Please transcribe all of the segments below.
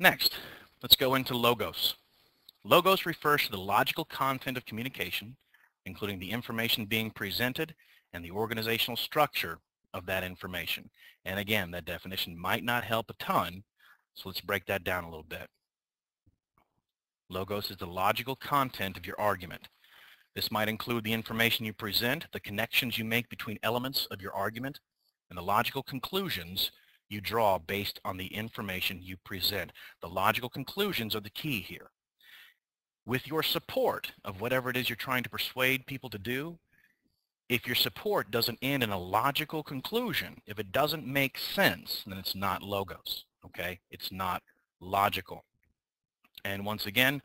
Next, let's go into logos. Logos refers to the logical content of communication, including the information being presented and the organizational structure of that information. And again, that definition might not help a ton, so let's break that down a little bit. Logos is the logical content of your argument. This might include the information you present, the connections you make between elements of your argument, and the logical conclusions you draw based on the information you present. The logical conclusions are the key here. With your support of whatever it is you're trying to persuade people to do, if your support doesn't end in a logical conclusion, if it doesn't make sense, then it's not logos, okay? It's not logical. And once again,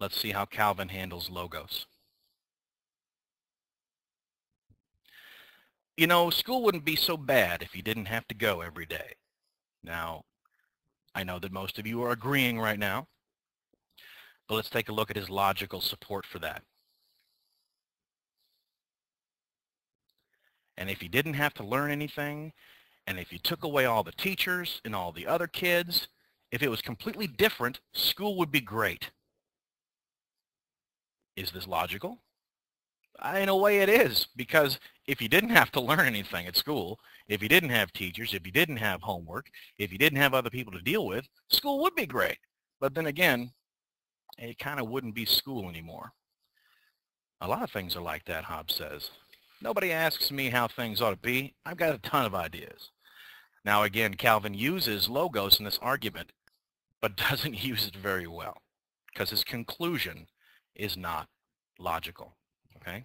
let's see how Calvin handles logos. You know, school wouldn't be so bad if you didn't have to go every day. Now, I know that most of you are agreeing right now, but let's take a look at his logical support for that. And if you didn't have to learn anything, and if you took away all the teachers and all the other kids, if it was completely different, school would be great. Is this logical? In a way it is, because if you didn't have to learn anything at school, if you didn't have teachers, if you didn't have homework, if you didn't have other people to deal with, school would be great. But then again, it kind of wouldn't be school anymore. A lot of things are like that, Hobbes says. Nobody asks me how things ought to be. I've got a ton of ideas. Now again, Calvin uses logos in this argument, but doesn't use it very well because his conclusion is not logical. Okay?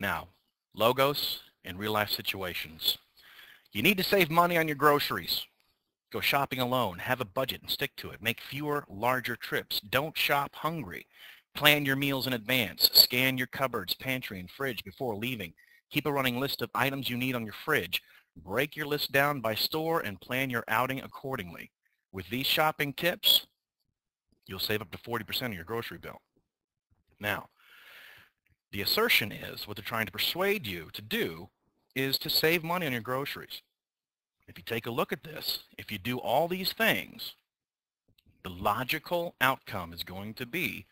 Now, logos in real life situations. You need to save money on your groceries. Go shopping alone. Have a budget and stick to it. Make fewer, larger trips. Don't shop hungry. Plan your meals in advance. Scan your cupboards, pantry, and fridge before leaving. Keep a running list of items you need on your fridge. Break your list down by store and plan your outing accordingly. With these shopping tips, you'll save up to 40% of your grocery bill. Now, the assertion is what they're trying to persuade you to do is to save money on your groceries. If you take a look at this, if you do all these things, the logical outcome is going to be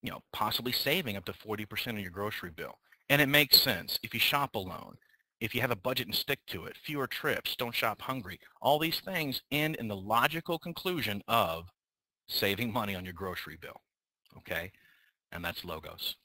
you know, possibly saving up to 40% of your grocery bill. And it makes sense if you shop alone, if you have a budget and stick to it, fewer trips, don't shop hungry. All these things end in the logical conclusion of saving money on your grocery bill. Okay? And that's logos.